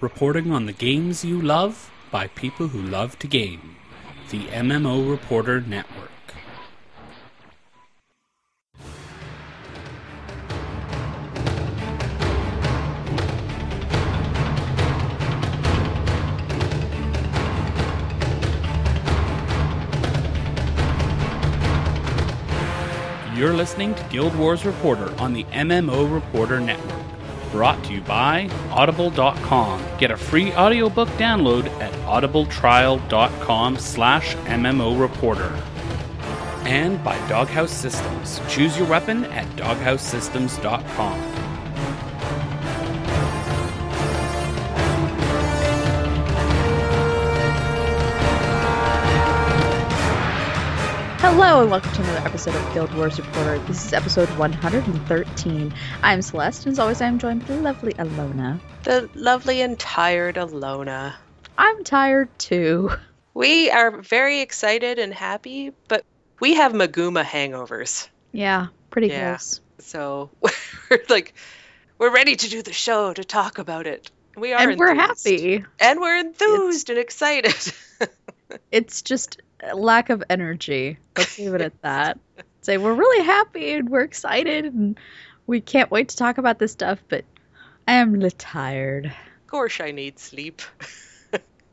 reporting on the games you love by people who love to game. The MMO Reporter Network. You're listening to Guild Wars Reporter on the MMO Reporter Network. Brought to you by Audible.com. Get a free audiobook download at audibletrial.com slash MMO Reporter. And by Doghouse Systems. Choose your weapon at doghousesystems.com. Hello and welcome to another episode of Guild Wars Reporter. This is episode 113. I'm Celeste, and as always, I'm joined by the lovely Allona. The lovely and tired Allona. I'm tired too. We are very excited and happy, but we have Maguuma hangovers. Yeah, pretty Yeah. close. So we're like, we're ready to do the show to talk about it. We are And we're happy. And we're enthused and excited. It's just lack of energy. Let's leave it at that. Say we're really happy and we're excited and we can't wait to talk about this stuff, but I am a little tired. of course, I need sleep.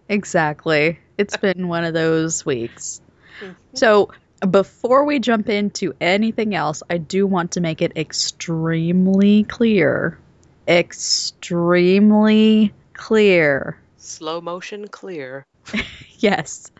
Exactly. It's been one of those weeks. Mhm. So, before we jump into anything else, I do want to make it extremely clear. Extremely clear. Slow motion clear. Yes,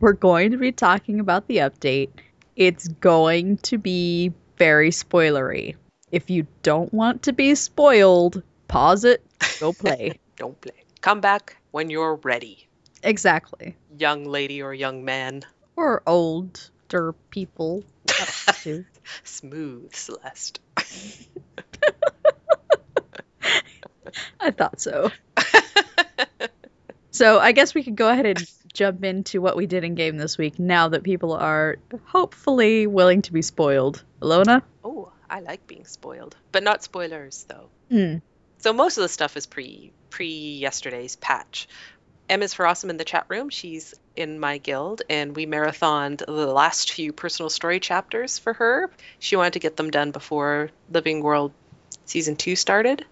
we're going to be talking about the update. It's going to be very spoilery. If you don't want to be spoiled, pause it, go play. Don't play. Come back when you're ready, exactly. young lady or young man. Or older people. Smooth, Celeste. I thought so. so I guess we could go ahead and jump into what we did in game this week now that people are hopefully willing to be spoiled. Allona? Oh, I like being spoiled, but not spoilers though. Hmm. So most of the stuff is pre pre yesterday's patch. Emma's for awesome in the chat room. She's in my guild, and we marathoned the last few personal story chapters for her. She wanted to get them done before Living World season two started.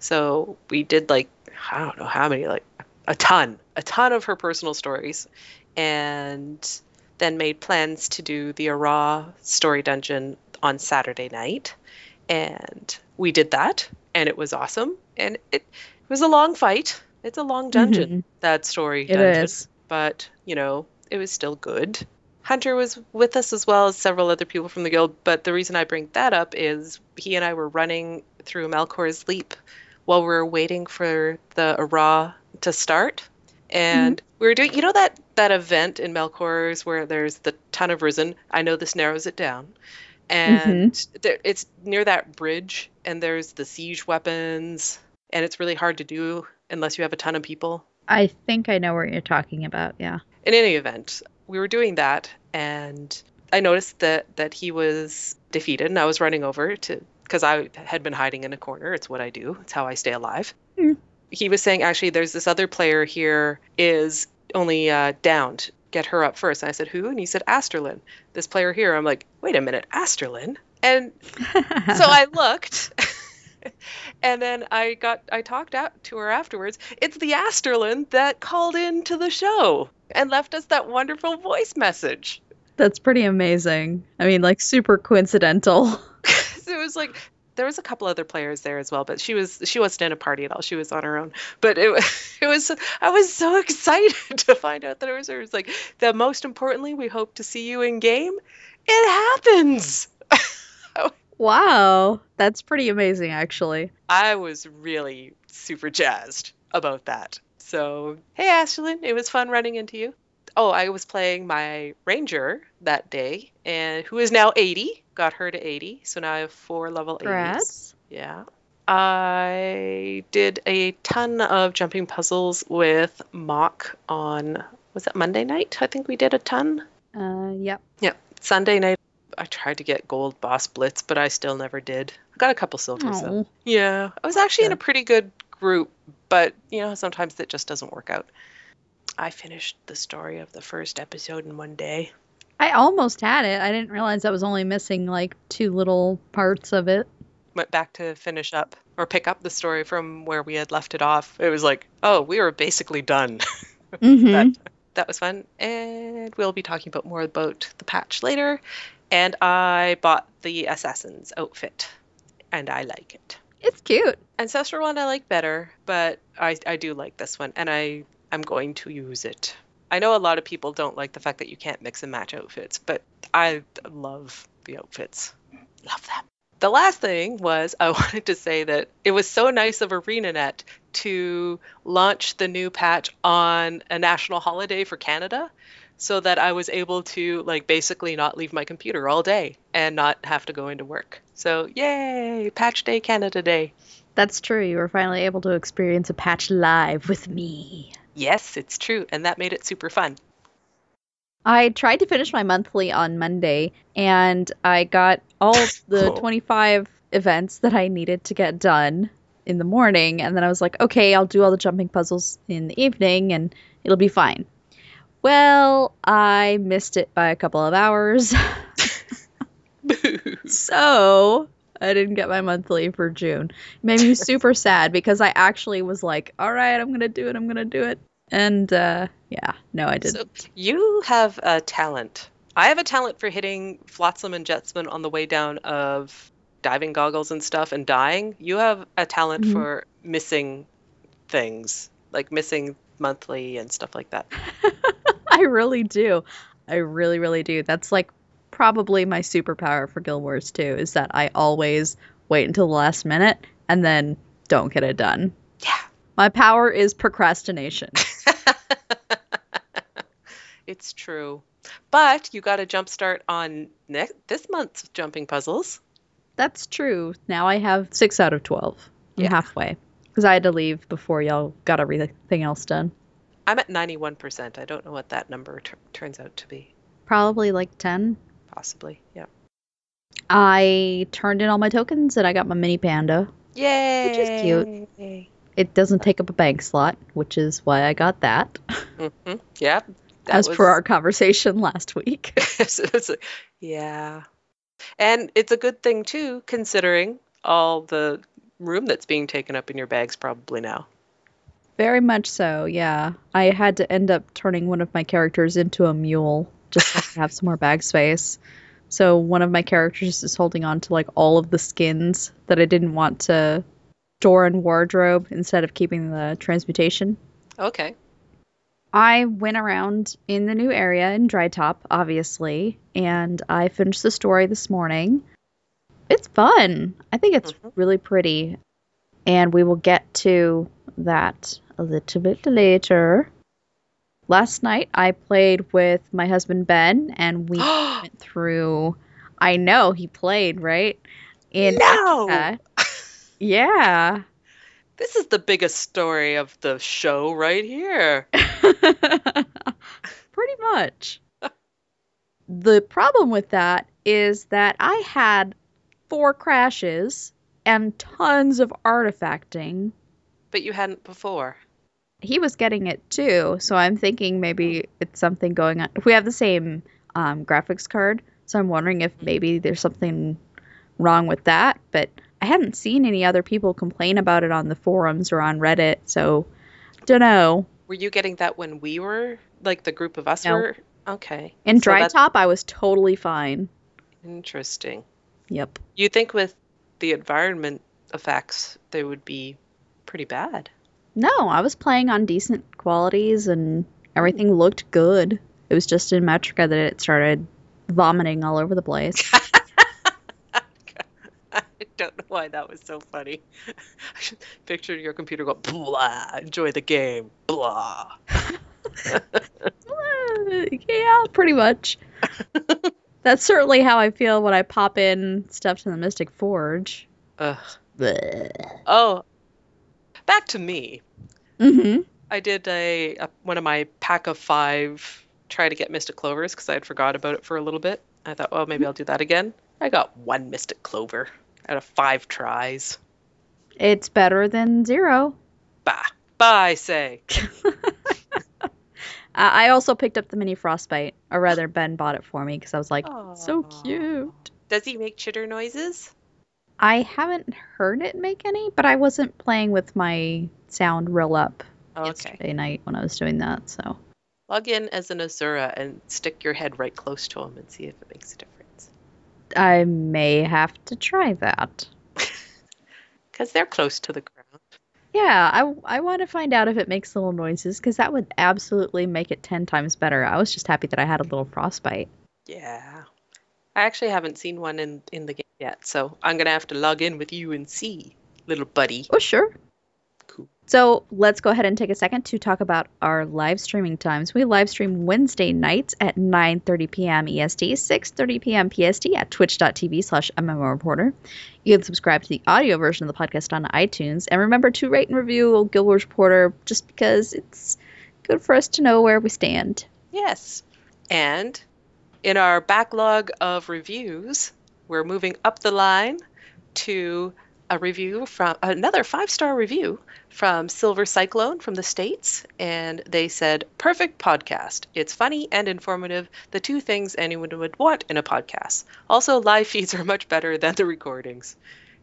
So we did like I don't know how many, like a ton, a ton of her personal stories, and then made plans to do the Arah story dungeon on Saturday night. And we did that, and it was awesome. And it, it was a long fight. It's a long mm-hmm. dungeon, that story It dungeon. is. But, you know, it was still good. Hunter was with us as well as several other people from the guild. But the reason I bring that up is he and I were running through Malchor's Leap while we were waiting for the Arah to start. And we were doing, you know, that that event in Malchor's where there's the ton of risen. I know this narrows it down, and there, it's near that bridge, and there's the siege weapons, and it's really hard to do unless you have a ton of people. I think I know what you're talking about, yeah. In any event, we were doing that, and I noticed that that he was defeated, and I was running over to because I had been hiding in a corner. It's what I do. It's how I stay alive. Hmm. He was saying, actually, there's this other player here is only uh, downed. Get her up first. And I said, who? And he said, Asterlin. This player here. I'm like, wait a minute, Asterlin. And so I looked. and then I got I talked out to her afterwards. It's the Asterlin that called in to the show and left us that wonderful voice message. That's pretty amazing. I mean, like, super coincidental. so it was like there was a couple other players there as well, but she was she wasn't in a party at all. She was on her own. But it it was I was so excited to find out that it was her. It was like the most importantly, we hope to see you in game. It happens. Wow. That's pretty amazing, actually. I was really super jazzed about that. So, hey, Ashlyn, it was fun running into you. Oh, I was playing my ranger that day, and who is now 80. Got her to 80, so now I have four level 80s. Yeah. I did a ton of jumping puzzles with Mock on, was that Monday night? I think we did a ton. Uh, yep. Yeah. Sunday night, I tried to get gold boss blitz, but I still never did. I got a couple silvers though. Oh. Yeah, I was actually in a pretty good group, but you know, sometimes it just doesn't work out. I finished the story of the first episode in one day. I almost had it. I didn't realize I was only missing like two little parts of it. Went back to finish up or pick up the story from where we had left it off. It was like, oh, we were basically done. Mm-hmm. that, that was fun. And we'll be talking about more about the patch later. And I bought the assassin's outfit, and I like it. It's cute. Ancestral one I like better, but I, I do like this one, and I I'm going to use it. I know a lot of people don't like the fact that you can't mix and match outfits, but I love the outfits. Love them. The last thing was I wanted to say that it was so nice of ArenaNet to launch the new patch on a national holiday for Canada so that I was able to like basically not leave my computer all day and not have to go into work. So, yay, patch day Canada day. That's true. You were finally able to experience a patch live with me. Yes, it's true, and that made it super fun. I tried to finish my monthly on Monday and I got all the Oh. 25 events that I needed to get done in the morning. And then I was like, okay, I'll do all the jumping puzzles in the evening and it'll be fine. Well, I missed it by a couple of hours. so I didn't get my monthly for June. It made me super sad because I actually was like, all right, I'm going to do it. I'm going to do it. And uh, yeah, no, I didn't. So you have a talent. I have a talent for hitting Flotsam and Jetsam on the way down of diving goggles and stuff and dying. You have a talent Mhm. for missing things, like missing monthly and stuff like that. I really do. I really, really do. That's like probably my superpower for Guild Wars 2 is that I always wait until the last minute and then don't get it done. Yeah. My power is procrastination. it's true. But you got a jump start on ne- this month's jumping puzzles. That's true. Now I have 6 out of 12. I'm Yeah. halfway. Because I had to leave before y'all got everything else done. I'm at 91%. I don't know what that number tur turns out to be. Probably like 10. Possibly. Yeah. I turned in all my tokens and I got my mini panda. Yay! Which is cute. It doesn't take up a bank slot, which is why I got that. hmm Yeah. that as was- per our conversation last week. So it's like- yeah. And it's a good thing too, considering all the room that's being taken up in your bags probably now. Very much so, yeah. I had to end up turning one of my characters into a mule just so I have some more bag space. So one of my characters is holding on to like all of the skins that I didn't want to store in wardrobe instead of keeping the transmutation. Okay. I went around in the new area in Dry Top, obviously, and I finished the story this morning. It's fun. I think it's Mhm. really pretty. And we will get to that a little bit later. Last night I played with my husband Ben and we went through I know he played, right? In No! Africa. Yeah. This is the biggest story of the show right here. Pretty much. the problem with that is that I had four crashes and tons of artifacting. But you hadn't before. He was getting it too, so I'm thinking maybe it's something going on. We have the same um, graphics card, so I'm wondering if maybe there's something wrong with that. But I hadn't seen any other people complain about it on the forums or on Reddit, so I don't know. Were you getting that when we were, like the group of us No. were? Okay. In Dry Top, I was totally fine. Interesting. Yep. You think with the environment effects, they would be pretty bad? No, I was playing on decent qualities and everything looked good. It was just in Metrica that it started vomiting all over the place. I don't know why that was so funny. I should picture your computer go blah, enjoy the game, blah. Yeah, pretty much. That's certainly how I feel when I pop in stuff to the Mystic Forge. Ugh. Bleh. Oh, back to me. Mm-hmm. I did a, a one of my pack of five try to get Mystic Clovers because I had forgot about it for a little bit. I thought, well, maybe I'll do that again. I got one Mystic Clover out of five tries. It's better than zero. Bah, Bye, say. Uh, I also picked up the mini frostbite, or rather, Ben bought it for me because I was like, so cute. Does he make chitter noises? I haven't heard it make any, but I wasn't playing with my sound real up oh, Okay. yesterday night when I was doing that. So Log in as an Asura and stick your head right close to him and see if it makes a difference. I may have to try that. Because they're close to the ground. Yeah, I, I want to find out if it makes little noises because that would absolutely make it 10 times better. I was just happy that I had a little frostbite. Yeah. I actually haven't seen one in, in the game yet, so I'm going to have to log in with you and see, little buddy. Oh, sure. Cool. So let's go ahead and take a second to talk about our live streaming times. We live stream Wednesday nights at 9.30 p.m. EST, 6.30 p.m. PST at twitch.tv slash MMOReporter. You can subscribe to the audio version of the podcast on iTunes. And remember to rate and review Guild Wars Reporter just because it's good for us to know where we stand. Yes. And in our backlog of reviews, we're moving up the line to a review from another five star review from Silver Cyclone from the States. And they said, Perfect podcast. It's funny and informative, the two things anyone would want in a podcast. Also, live feeds are much better than the recordings.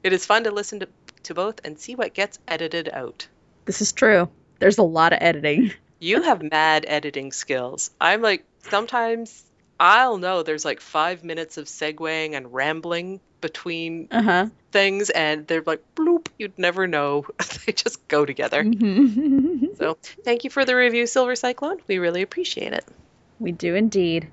It is fun to listen to, to both and see what gets edited out. This is true. There's a lot of editing. You have mad editing skills. I'm like, sometimes I'll know there's like five minutes of segueing and rambling between Uh huh. things, and they're like, bloop, you'd never know. they just go together. Mm-hmm. So, thank you for the review, Silver Cyclone. We really appreciate it. we do indeed.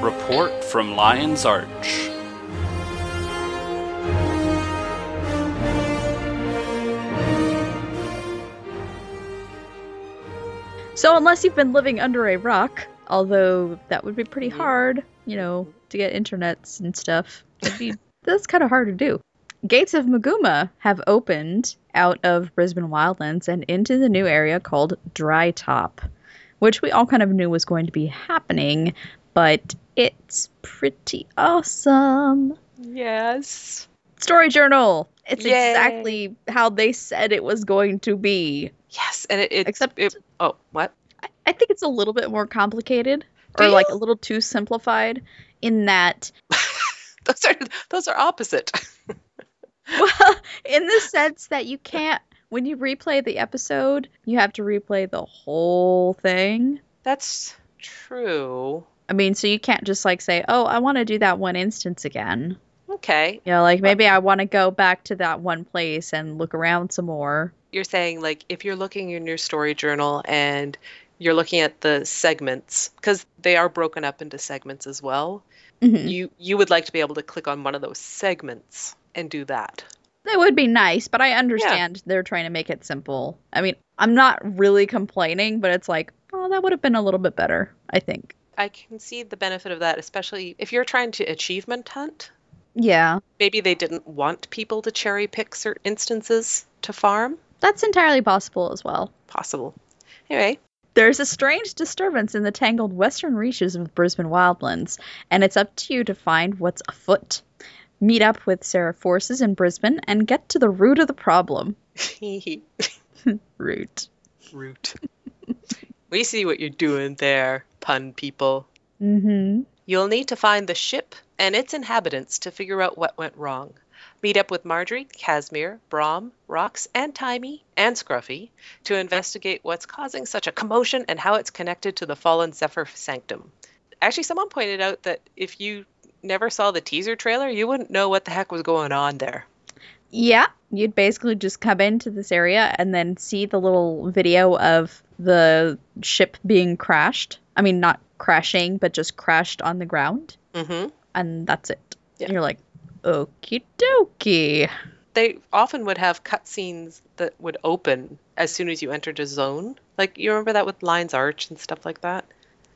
Report from Lion's Arch. So, unless you've been living under a rock, although that would be pretty mm-hmm. hard, you know, to get internets and stuff, be, that's kind of hard to do. Gates of Maguuma have opened out of Brisban Wildlands and into the new area called Dry Top, which we all kind of knew was going to be happening, but it's pretty awesome. Yes. Story journal. It's Yay. exactly how they said it was going to be. And it, it Except it, oh, what? I- I think it's a little bit more complicated Do or like a little too simplified in that those are those are opposite. well in the sense that you can't when you replay the episode you have to replay the whole thing That's true. i mean so you can't just like say oh i want to do that one instance again Okay, you know like maybe i want to go back to that one place and look around some more you're saying like if you're looking in your story journal and you're looking at the segments because they are broken up into segments as well Mhm. you you would like to be able to click on one of those segments and do that That would be nice, but I understand they're trying to make it simple. I mean, I'm not really complaining, but it's like, oh, that would have been a little bit better, I think. i can see the benefit of that especially if you're trying to achievement hunt Yeah, maybe they didn't want people to cherry pick certain instances to farm that's entirely possible as well. possible anyway There's a strange disturbance in the tangled western reaches of Brisban wildlands, and it's up to you to find what's afoot. Meet up with Sarah Forces in Brisban and get to the root of the problem. Root. root we see what you're doing there pun people Mm-hmm. You'll need to find the ship and its inhabitants to figure out what went wrong. Meet up with Marjory, Kasmeer, Braham, Rox, and Taimi, and Scruffy to investigate what's causing such a commotion and how it's connected to the fallen Zephyr Sanctum. Actually, someone pointed out that if you never saw the teaser trailer, you wouldn't know what the heck was going on there. Yeah, you'd basically just come into this area and then see the little video of the ship being crashed. I mean, not crashing, but just crashed on the ground. hmm And that's it. Yeah. And you're like, okie dokie. They often would have cutscenes that would open as soon as you entered a zone. Like, you remember that with Lion's Arch and stuff like that?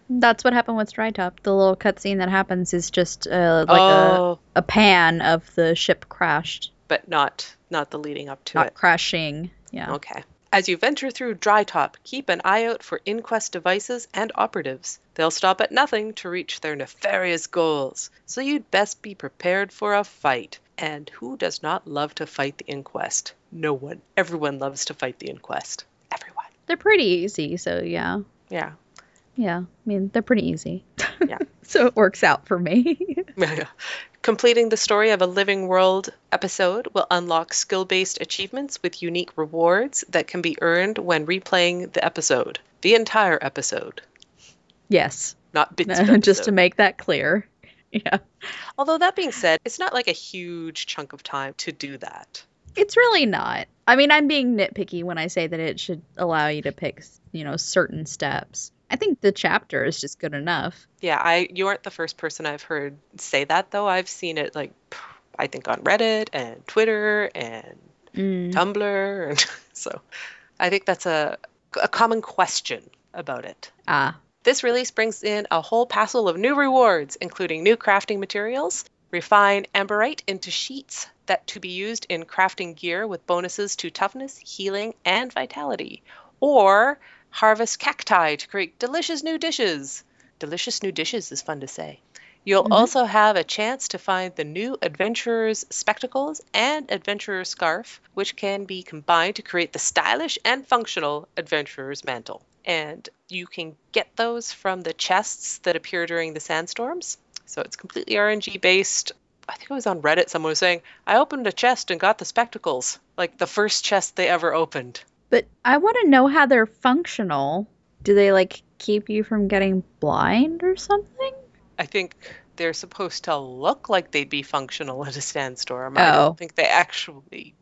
That's what happened with Dry Top. The little cutscene that happens is just uh, like oh, a, a pan of the ship crashed, but not not the leading up to not it. crashing. Yeah. Okay. As you venture through Dry Top, keep an eye out for Inquest devices and operatives. They'll stop at nothing to reach their nefarious goals, so you'd best be prepared for a fight. And who does not love to fight the Inquest? No one. Everyone loves to fight the Inquest. Everyone. They're pretty easy, so yeah. Yeah. Yeah. I mean, they're pretty easy. Yeah. so it works out for me. yeah. Completing the story of a Living World episode will unlock skill based achievements with unique rewards that can be earned when replaying the episode. The entire episode, yes. not bits of Just to make that clear. Yeah. Although, that being said, it's not like a huge chunk of time to do that. It's really not. I mean, I'm being nitpicky when I say that it should allow you to pick, you know, certain steps. I think the chapter is just good enough. Yeah, I you aren't the first person I've heard say that though. I've seen it like I think on Reddit and Twitter and Mm. Tumblr and so I think that's a a common question about it. Ah, This release brings in a whole passel of new rewards, including new crafting materials, refine ambrite into sheets that to be used in crafting gear with bonuses to toughness, healing, and vitality, or harvest cacti to create delicious new dishes. Delicious new dishes is fun to say. You'll Mhm. also have a chance to find the new Adventurer's Spectacles and Adventurer's Scarf, which can be combined to create the stylish and functional Adventurer's Mantle. And you can get those from the chests that appear during the sandstorms. So it's completely RNG based. I think it was on Reddit, someone was saying, I opened a chest and got the spectacles. Like the first chest they ever opened. But I want to know how they're functional. Do they like keep you from getting blind or something? I think they're supposed to look like they'd be functional in a sandstorm. I Oh. don't think they actually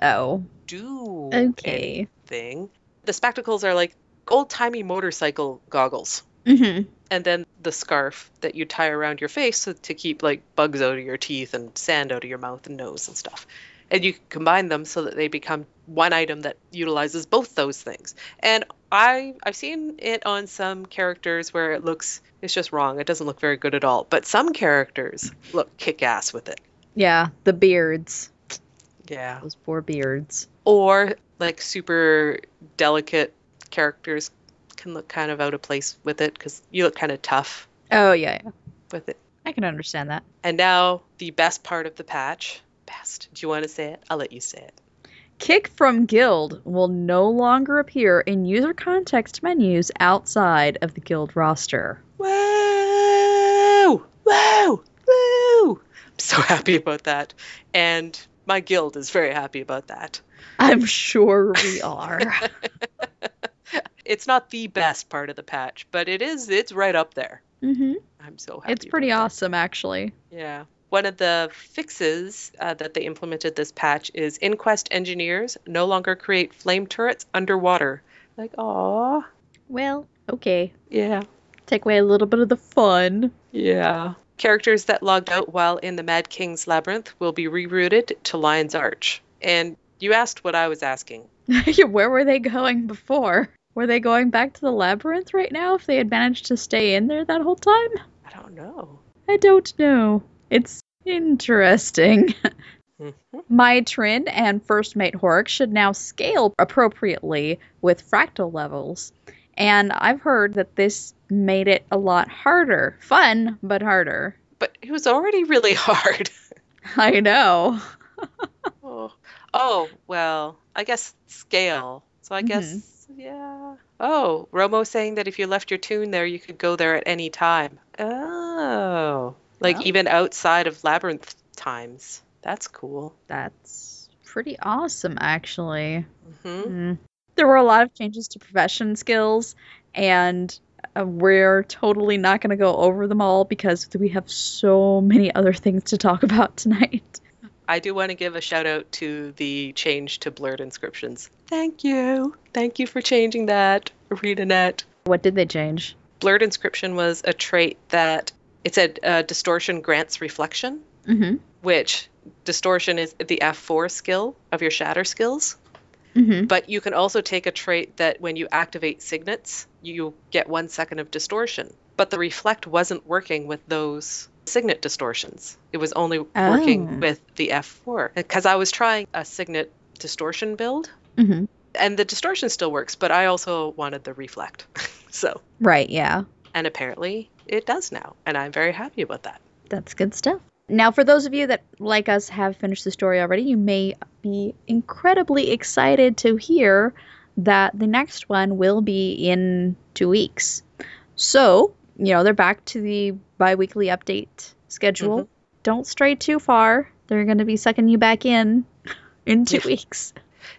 Oh, do okay. thing. The spectacles are like old timey motorcycle goggles. hmm And then the scarf that you tie around your face to keep like bugs out of your teeth and sand out of your mouth and nose and stuff. And you combine them so that they become one item that utilizes both those things. And I I've seen it on some characters where it looks it's just wrong. It doesn't look very good at all. But some characters look kick ass with it. Yeah, the beards. Yeah. Those poor beards. Or like super delicate characters can look kind of out of place with it because you look kind of tough Oh yeah, yeah. with it. I can understand that. And now the best part of the patch. Best. Do you want to say it? I'll let you say it. Kick from Guild will no longer appear in user context menus outside of the Guild roster. Whoa! Whoa! Woo! I'm so happy about that. And my guild is very happy about that. I'm sure we are. It's not the best part of the patch, but it is it's right up there. hmm I'm so happy. It's pretty about that. awesome, actually. Yeah. One of the fixes uh, that they implemented this patch is Inquest engineers no longer create flame turrets underwater. Like, aw. Well, okay. Yeah. Take away a little bit of the fun. Yeah. Characters that logged out while in the Mad King's Labyrinth will be rerouted to Lion's Arch. And you asked what I was asking. Where were they going before? Were they going back to the labyrinth right now if they had managed to stay in there that whole time? I don't know. I don't know. It's interesting. Mm-hmm. Mai Trin and First Mate Horrocks should now scale appropriately with fractal levels. And I've heard that this made it a lot harder. Fun, but harder. But it was already really hard. I know. oh. oh, well, I guess scale. So I guess, mm-hmm. yeah. Oh, Romo saying that if you left your tune there, you could go there at any time. Oh. Like Oh. even outside of labyrinth times. That's cool. That's pretty awesome, actually. hmm Mm. There were a lot of changes to profession skills, and uh, we're totally not going to go over them all because we have so many other things to talk about tonight. I do want to give a shout out to the change to blurred inscriptions. Thank you. Thank you for changing that, ArenaNet. What did they change? Blurred inscription was a trait that it said uh, distortion grants reflection, Mm-hmm. which distortion is the F4 skill of your shatter skills. Mm-hmm. But you can also take a trait that when you activate signets, you get one second of distortion. But the reflect wasn't working with those signet distortions. It was only Oh. working with the F4. Because I was trying a signet distortion build, Mm-hmm. And the distortion still works, but I also wanted the reflect. so, Right, yeah. and apparently it does now, and I'm very happy about that. That's good stuff. Now, for those of you that, like us, have finished the story already, you may be incredibly excited to hear that the next one will be in two weeks. So, you know, they're back to the bi weekly update schedule. Mhm. Don't stray too far. They're going to be sucking you back in in two weeks.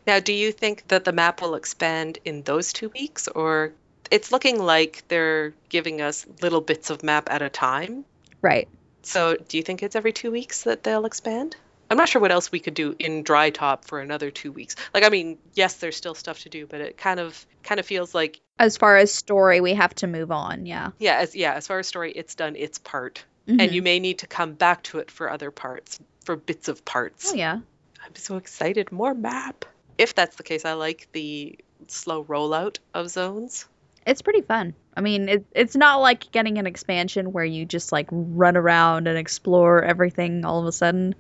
Now, do you think that the map will expand in those two weeks, or it's looking like they're giving us little bits of map at a time? Right. So, do you think it's every two weeks that they'll expand? I'm not sure what else we could do in dry top for another two weeks. Like, I mean, yes, there's still stuff to do, but it kind of kind of feels like, As far as story, we have to move on. Yeah. yeah, as yeah, as far as story, it's done its part, Mhm. and you may need to come back to it for other parts, for bits of parts. Oh, yeah. I'm so excited, more map. If that's the case, I like the slow rollout of zones. It's pretty fun. I mean, it, it's not like getting an expansion where you just like run around and explore everything all of a sudden.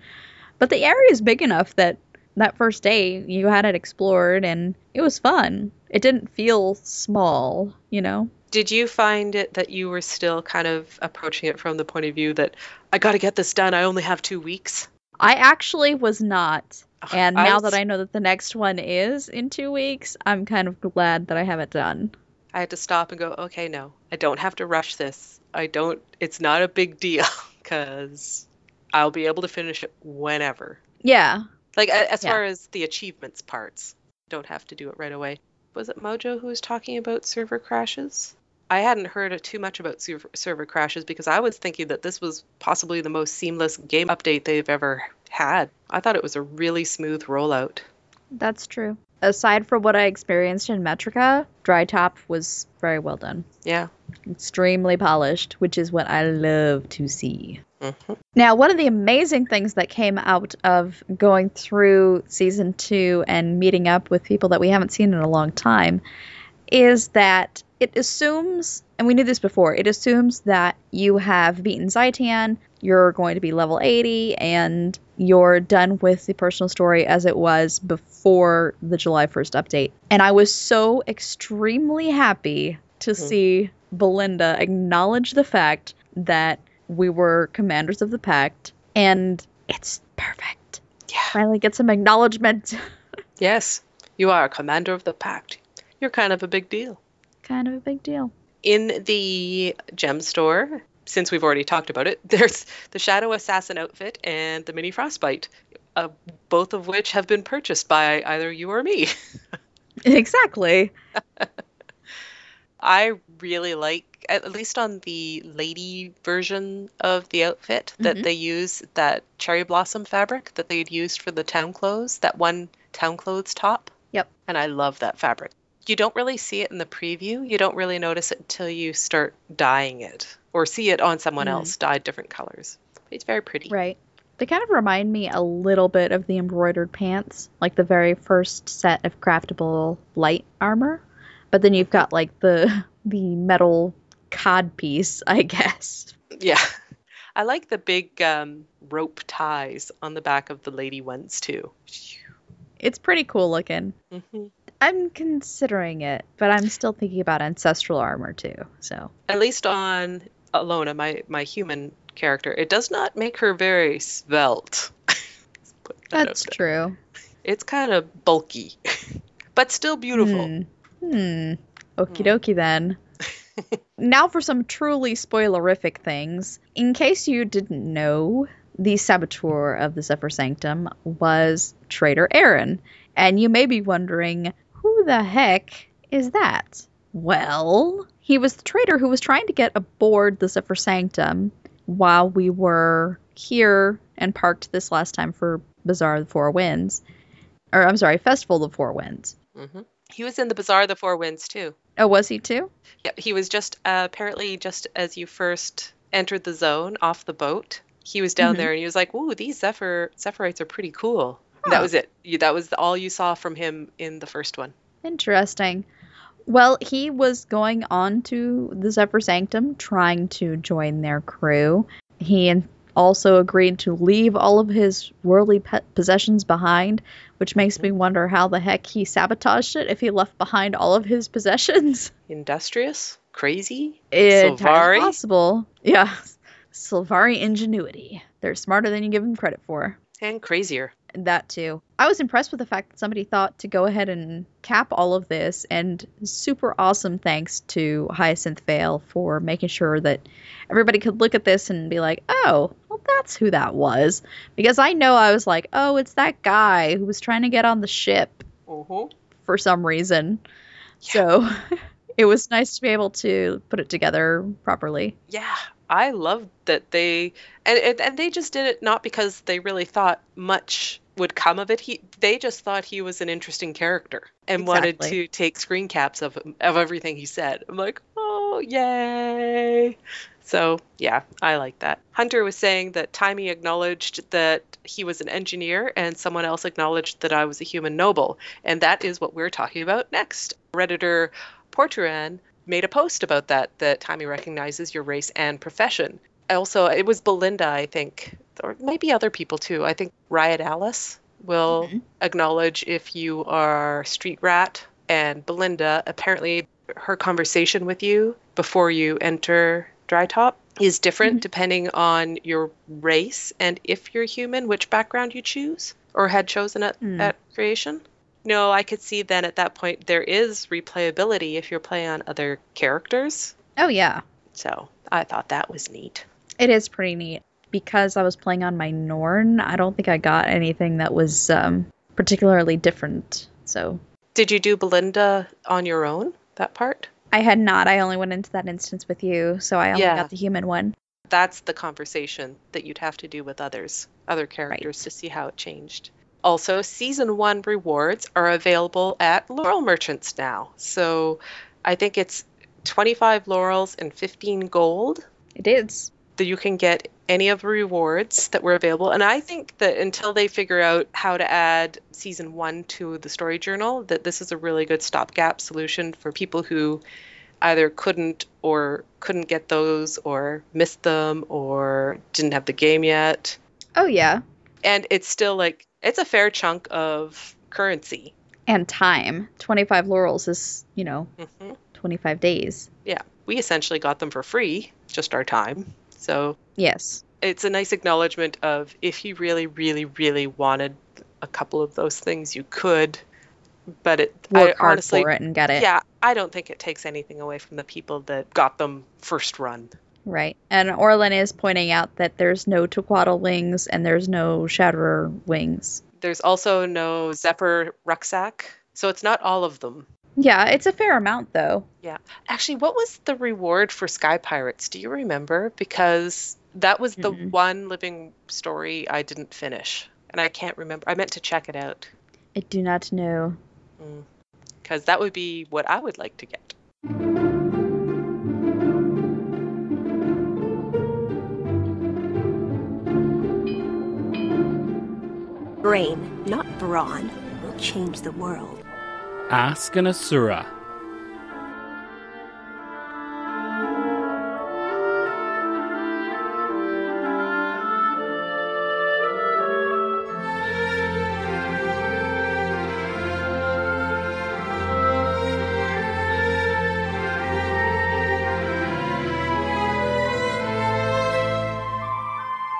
But the area is big enough that that first day you had it explored and it was fun. It didn't feel small, you know? Did you find it that you were still kind of approaching it from the point of view that I got to get this done, I only have two weeks? I actually was not. And I now was- that I know that the next one is in two weeks, I'm kind of glad that I have it done. I had to stop and go, okay, no, I don't have to rush this. I don't, it's not a big deal because I'll be able to finish it whenever. Yeah. Like, as Yeah. far as the achievements parts, don't have to do it right away. Was it Mojo who was talking about server crashes? I hadn't heard too much about server, server crashes because I was thinking that this was possibly the most seamless game update they've ever had. I thought it was a really smooth rollout. That's true. Aside from what I experienced in Metrica, Dry Top was very well done. Yeah. Extremely polished, which is what I love to see. hmm Now, one of the amazing things that came out of going through season two and meeting up with people that we haven't seen in a long time is that it assumes, and we knew this before, it assumes that you have beaten Zhaitan, you're going to be level 80, and you're done with the personal story as it was before the July 1st update. And I was so extremely happy to hmm. see Belinda acknowledge the fact that we were commanders of the pact, and it's perfect. Yeah. Finally get some acknowledgement. Yes, you are a commander of the pact. You're kind of a big deal. Kind of a big deal. In the gem store, since we've already talked about it, there's the Shadow Assassin outfit and the Mini Frostbite, uh, both of which have been purchased by either you or me. Exactly. I really like, at least on the lady version of the outfit, that Mhm. they use that cherry blossom fabric that they had used for the town clothes, that one town clothes top. Yep. And I love that fabric. You don't really see it in the preview. You don't really notice it until you start dyeing it or see it on someone Mm. else dyed different colors. It's very pretty. Right. They kind of remind me a little bit of the embroidered pants, like the very first set of craftable light armor. But then you've got like the the metal cod piece, I guess. Yeah. I like the big um, rope ties on the back of the lady ones too. It's pretty cool looking. hmm I'm considering it, but I'm still thinking about ancestral armor too. So at least on Allona, my my human character, it does not make her very svelte. That that's true. It's kind of bulky, but still beautiful. Hmm. Hmm. Okie dokie then. now for some truly spoilerific things. In case you didn't know, the saboteur of the Zephyr Sanctum was Traitor Aaron. And you may be wondering, the heck is that? Well, he was the traitor who was trying to get aboard the Zephyr Sanctum while we were here and parked this last time for Bazaar of the Four Winds. Or, I'm sorry, Festival of the Four Winds. hmm He was in the Bazaar of the Four Winds too. Oh, was he too? Yeah, he was just uh, apparently just as you first entered the zone off the boat. He was down Mhm. there and he was like, "Ooh, these Zephyr Zephyrite are pretty cool." And that was it. That was all you saw from him in the first one. Interesting. Well, he was going on to the Zephyr Sanctum trying to join their crew. He also agreed to leave all of his worldly pe- possessions behind, which makes me mm-hmm. wonder how the heck he sabotaged it if he left behind all of his possessions. Industrious? Crazy? Sylvari? possible. Yeah. Sylvari ingenuity. They're smarter than you give them credit for. And crazier. That too. I was impressed with the fact that somebody thought to go ahead and cap all of this, and super awesome thanks to Hyacinth Vale for making sure that everybody could look at this and be like, oh, well, that's who that was. Because I know I was like, oh, it's that guy who was trying to get on the ship Mm-hmm. for some reason. So it was nice to be able to put it together properly. Yeah, I love that they and, and they just did it not because they really thought much would come of it. He they just thought he was an interesting character and wanted to take screen caps of of everything he said. I'm like, oh yay! So yeah, I like that. Hunter was saying that Taimi acknowledged that he was an engineer, and someone else acknowledged that I was a human noble, and that is what we're talking about next. Redditor Porturan made a post about that that Tommy recognizes your race and profession. Also, it was Belinda, I think, or maybe other people too. I think Riot Alice will Mhm. acknowledge if you are street rat, and Belinda apparently her conversation with you before you enter Dry Top is different Mhm. depending on your race and if you're human, which background you choose or had chosen at, Hmm. at creation. No, I could see then at that point there is replayability if you're playing on other characters. Oh, yeah. So I thought that was neat. It is pretty neat. Because I was playing on my Norn, I don't think I got anything that was um, particularly different. So Did you do Belinda on your own, that part? I had not. I only went into that instance with you, so I only Yeah. got the human one. That's the conversation that you'd have to do with others, other characters, to see how it changed. Also, season one rewards are available at Laurel Merchants now. So I think it's 25 laurels and 15 gold It is. that you can get any of the rewards that were available. And I think that until they figure out how to add season one to the story journal, that this is a really good stopgap solution for people who either couldn't or couldn't get those or missed them or didn't have the game yet. Oh, yeah. And it's still like it's a fair chunk of currency. And time. 25 laurels is, you know, hmm 25 days. Yeah, we essentially got them for free, just our time. So Yes. it's a nice acknowledgement of if you really, really, really wanted a couple of those things, you could. But it, Work I hard honestly, for it and get it. yeah, I don't think it takes anything away from the people that got them first run. Right. And Orlin is pointing out that there's no Tequatl wings and there's no Shatterer wings. There's also no Zephyr rucksack, so it's not all of them. Yeah, it's a fair amount though. Yeah. Actually, what was the reward for Sky Pirates? Do you remember? Because that was the Mm-mm. one living story I didn't finish, and I can't remember. I meant to check it out I do not know. Mm. because that would be what I would like to get. Brain, not brawn, will change the world. Ask an Asura.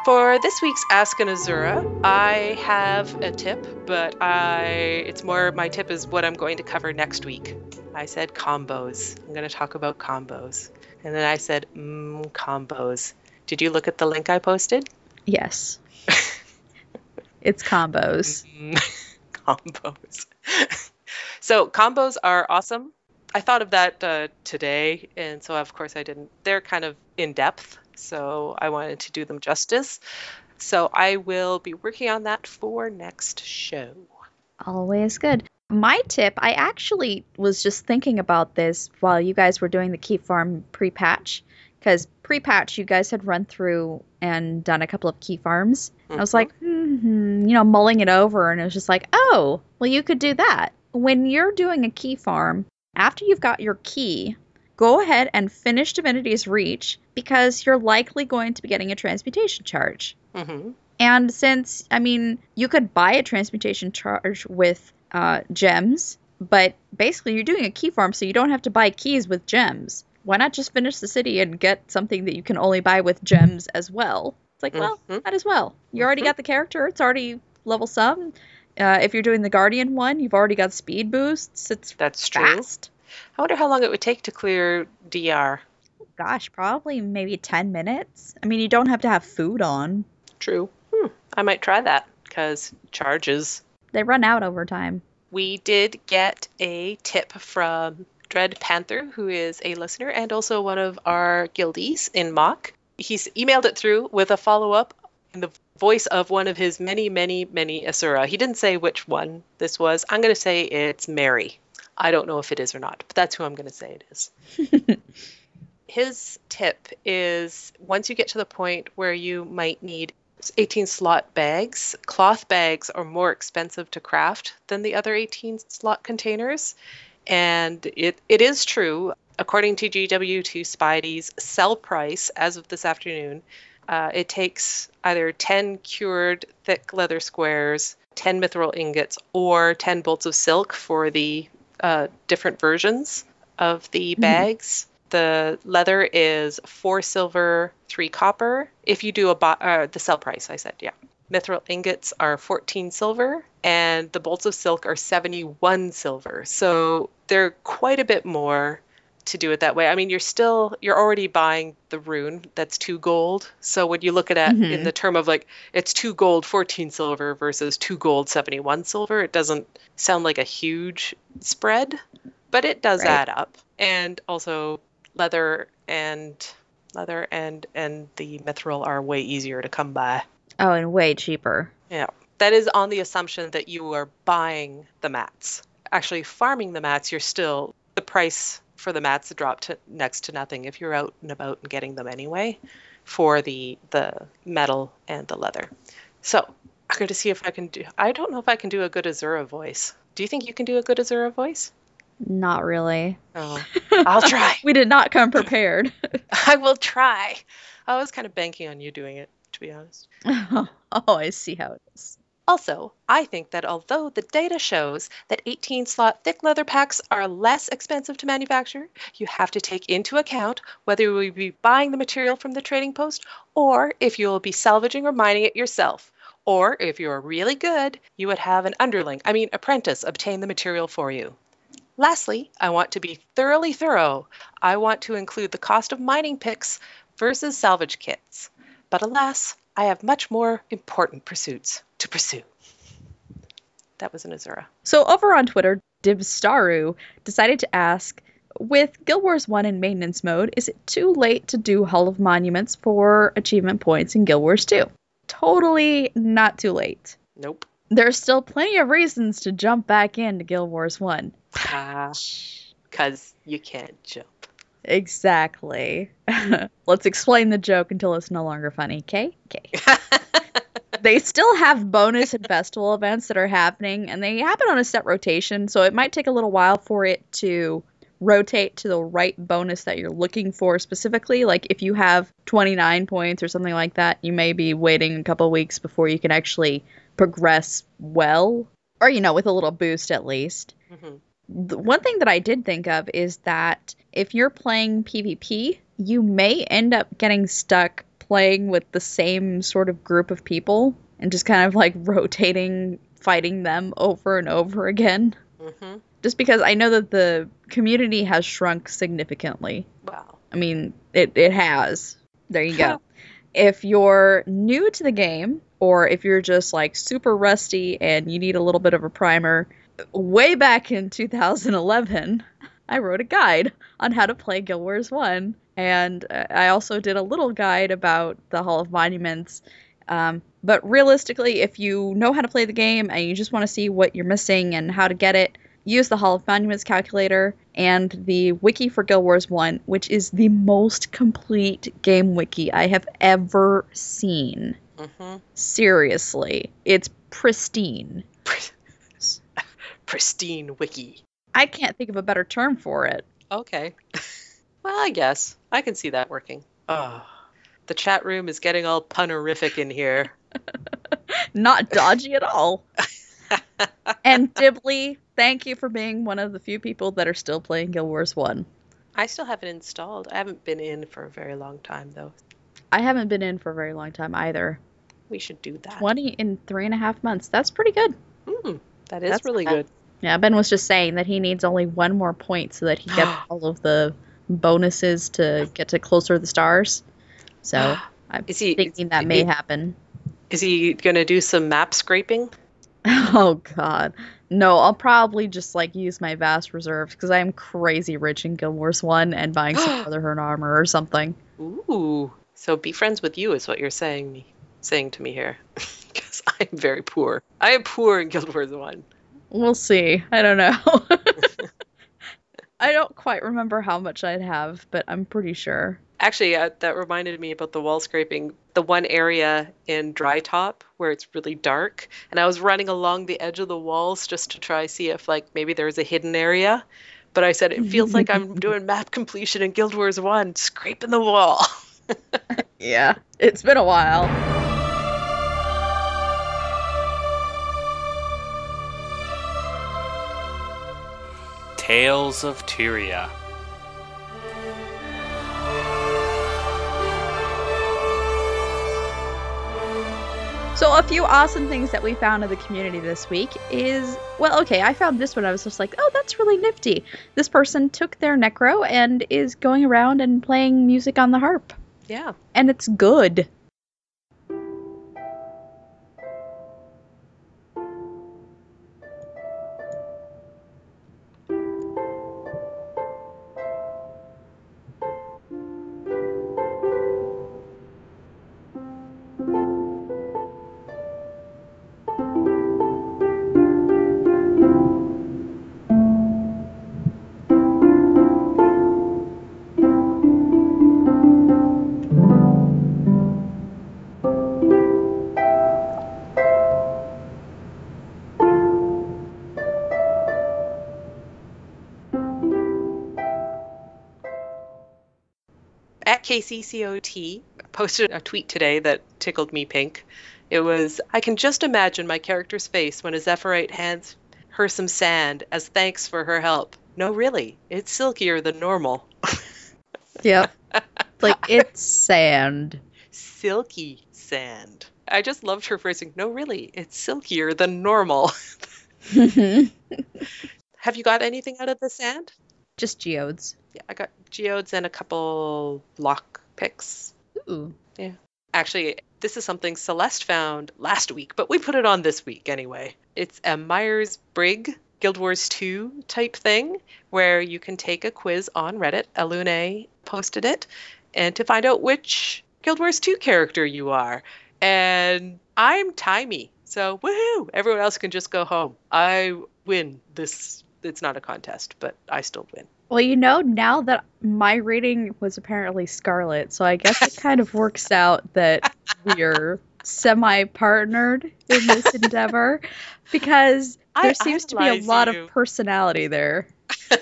For this week's Ask an Asura, I have a tip, but I it's more my tip is what I'm going to cover next week. I said combos. I'm going to talk about combos. And then I said, mmm, combos. Did you look at the link I posted? Yes. it's combos. Mm, combos. so combos are awesome. I thought of that uh, today, and so of course I didn't. They're kind of in depth, so I wanted to do them justice. So I will be working on that for next show. Always good. My tip, I actually was just thinking about this while you guys were doing the Keep Farm pre patch. Because pre patch, you guys had run through and done a couple of key farms. I was Mhm. like, hmm, you know, mulling it over, and it was just like, oh, well, you could do that. When you're doing a key farm, after you've got your key, go ahead and finish Divinity's Reach because you're likely going to be getting a transmutation charge. hmm And since, I mean, you could buy a transmutation charge with uh, gems, but basically you're doing a key farm, so you don't have to buy keys with gems. Why not just finish the city and get something that you can only buy with gems as well? It's like, well, Mhm. might as well. You already Mhm. got the character, it's already level some. Uh, if you're doing the Guardian one, you've already got speed boosts. It's That's true. I wonder how long it would take to clear DR. Gosh, probably maybe 10 minutes. I mean, you don't have to have food on. True. Hmm. I might try that because charges. They run out over time. We did get a tip from Dread Panther, who is a listener and also one of our guildies in Mock. He's emailed it through with a follow up in the voice of one of his many, many, many Asura. He didn't say which one this was. I'm going to say it's Mary. I don't know if it is or not, but that's who I'm going to say it is. His tip is once you get to the point where you might need 18 slot bags, cloth bags are more expensive to craft than the other 18 slot containers. And it, it is true, according to GW2Spidy's sell price as of this afternoon, uh, it takes either 10 cured thick leather squares, 10 mithril ingots, or 10 bolts of silk for the uh, different versions of the bags. The leather is four silver, three copper. If you do a bo- uh, the sell price, I said, yeah. Mithril ingots are 14 silver, and the bolts of silk are 71 silver. So they're quite a bit more to do it that way. I mean, you're still you're already buying the rune that's two gold. So when you look at it in Mhm. the term of like it's two gold, 14 silver versus two gold, 71 silver, it doesn't sound like a huge spread, but it does Right. add up. And also leather and leather and and the mithril are way easier to come by. Oh, and way cheaper. Yeah. That is on the assumption that you are buying the mats. Actually, farming the mats, you're still, the price for the mats to drop to next to nothing if you're out and about and getting them anyway for the the metal and the leather. So I'm going to see if I can do, I don't know if I can do a good Asura voice. Do you think you can do a good Asura voice? Not really. Oh, I'll try. We did not come prepared. I will try. I was kind of banking on you doing it, to be honest. oh, I see how it is. Also, I think that although the data shows that 18 slot thick leather packs are less expensive to manufacture, you have to take into account whether you will be buying the material from the trading post or if you will be salvaging or mining it yourself. Or if you're really good, you would have an underling, I mean apprentice, obtain the material for you. Lastly, I want to be thoroughly thorough. I want to include the cost of mining picks versus salvage kits. But alas, I have much more important pursuits to pursue. That was an Asura. So over on Twitter, Dibstaru decided to ask, with Guild Wars 1 in maintenance mode, is it too late to do Hall of Monuments for achievement points in Guild Wars 2? Totally not too late. Nope. There's still plenty of reasons to jump back into Guild Wars 1. Ah, because you can't jump. Exactly. Let's explain the joke until it's no longer funny, okay? Okay. they still have bonus and festival events that are happening, and they happen on a set rotation, so it might take a little while for it to rotate to the right bonus that you're looking for specifically. Like if you have 29 points or something like that, you may be waiting a couple weeks before you can actually progress well, or you know, with a little boost at least hmm the one thing that I did think of is that if you're playing PvP, you may end up getting stuck playing with the same sort of group of people and just kind of like rotating fighting them over and over again. hmm Just because I know that the community has shrunk significantly. Wow. I mean, it, it has. There you go. if you're new to the game, or if you're just like super rusty and you need a little bit of a primer, way back in 2011, I wrote a guide on how to play Guild Wars 1. And uh, I also did a little guide about the Hall of Monuments. Um, but realistically, if you know how to play the game and you just want to see what you're missing and how to get it, use the Hall of Monuments calculator and the wiki for Guild Wars 1, which is the most complete game wiki I have ever seen. hmm Seriously, it's pristine. Pristine wiki. I can't think of a better term for it. Okay. Well, I guess I can see that working. Oh, the chat room is getting all punerific in here. Not dodgy at all. and Dibley, thank you for being one of the few people that are still playing Guild Wars 1. I still have it installed. I haven't been in for a very long time though. I haven't been in for a very long time either. We should do that. 20 in three and a half months. That's pretty good. Mm, that is That's really not good. Yeah, Ben was just saying that he needs only one more point so that he gets all of the bonuses to get to closer to the stars. So I'm Is he- thinking that is- may is- happen. Is he going to do some map scraping? Oh god. No, I'll probably just like use my vast reserves because I am crazy rich in Guild Wars 1 and buying some Brotherhood armor or something. Ooh. So be friends with you is what you're saying me saying to me here. Because I'm very poor. I am poor in Guild Wars 1. We'll see. I don't know. I don't quite remember how much I'd have, but I'm pretty sure. Actually, uh, that reminded me about the wall scraping. The one area in Dry Top where it's really dark, and I was running along the edge of the walls just to try see if like maybe there was a hidden area. But I said it feels like I'm doing map completion in Guild Wars 1, scraping the wall. Yeah. It's been a while. Tales of Tyria. So a few awesome things that we found in the community this week is well, okay, I found this one. I was just like, oh, that's really nifty. This person took their necro and is going around and playing music on the harp, Yeah. and it's good. KCCOT posted a tweet today that tickled me pink. It was, I can just imagine my character's face when a Zephyrite hands her some sand as thanks for her help. No, really, it's silkier than normal. Yep. like it's sand. Silky sand. I just loved her phrasing. No, really, it's silkier than normal. Have you got anything out of the sand? Just geodes. Yeah, I got geodes and a couple lock picks. Ooh. Yeah. Actually, this is something Celeste found last week, but we put it on this week anyway. It's a Myers Briggs Guild Wars 2 type thing where you can take a quiz on Reddit. Alune posted it, and to find out which Guild Wars 2 character you are. And I'm Taimi, so woohoo! Everyone else can just go home. I win this. It's not a contest, but I still win. Well, you know, now that my rating was apparently Scarlet, so I guess it kind of works out that we're semi partnered in this endeavor because I there seems to be a lot you. of personality there.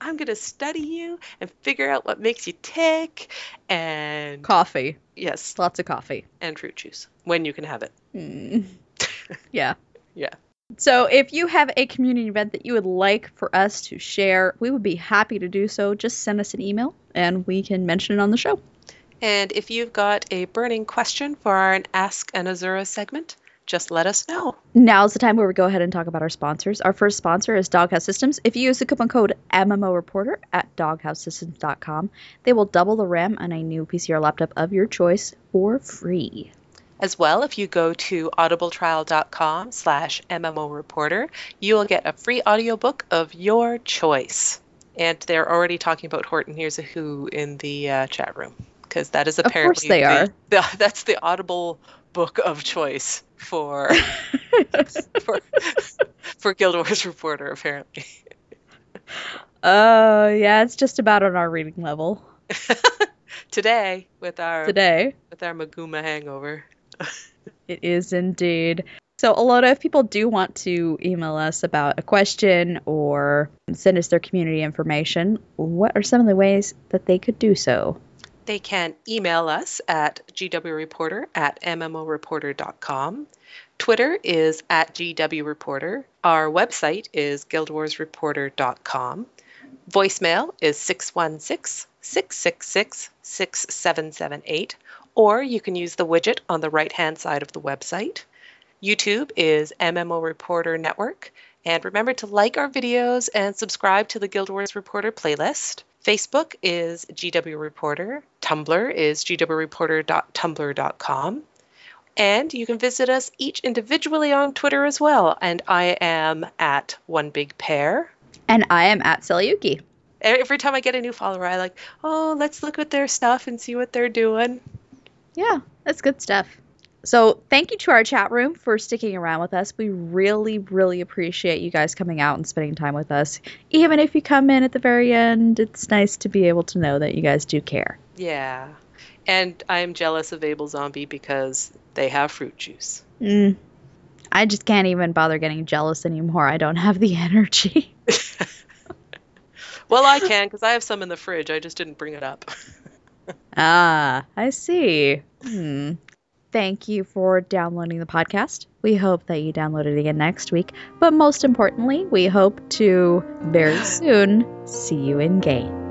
I'm going to study you and figure out what makes you tick and Coffee. yes, Lots of coffee. and fruit juice when you can have it. Mm. yeah. Yeah. So, if you have a community event that you would like for us to share, we would be happy to do so. Just send us an email and we can mention it on the show. And if you've got a burning question for our Ask an Asura segment, just let us know. Now's the time where we go ahead and talk about our sponsors. Our first sponsor is Doghouse Systems. If you use the coupon code MMO Reporter at doghousesystems.com, they will double the RAM on a new PC or laptop of your choice for free. As well, if you go to audibletrial.com slash MMO Reporter, you will get a free audiobook of your choice. And they're already talking about Horton Hears a Who in the uh, chat room, because that is course apparently they the- are. the- that's the Audible book of choice for for, for Guild Wars Reporter, apparently. Uh, yeah, it's just about on our reading level Today, with our today. with our Maguuma hangover. It is indeed. So, a lot of people do want to email us about a question or send us their community information, what are some of the ways that they could do so? They can email us at gwreporter at mmoreporter.com. Twitter is at gwreporter. Our website is guildwarsreporter.com. Voicemail is 616 666 6778, or you can use the widget on the right hand side of the website. YouTube is MMO Reporter Network. And remember to like our videos and subscribe to the Guild Wars Reporter playlist. Facebook is GW Reporter. Tumblr is gwreporter.tumblr.com. And you can visit us each individually on Twitter as well. And I am at One Big Pair. And I am at Seleuki. Every time I get a new follower, I like, oh, let's look at their stuff and see what they're doing. Yeah, that's good stuff. So, thank you to our chat room for sticking around with us. We really, really appreciate you guys coming out and spending time with us. Even if you come in at the very end, it's nice to be able to know that you guys do care. Yeah. And I'm jealous of Able Zombie because they have fruit juice. Mm. I just can't even bother getting jealous anymore. I don't have the energy. well, I can because I have some in the fridge. I just didn't bring it up. ah, I see. Hmm. Thank you for downloading the podcast. We hope that you download it again next week. But most importantly, we hope to very soon see you in game.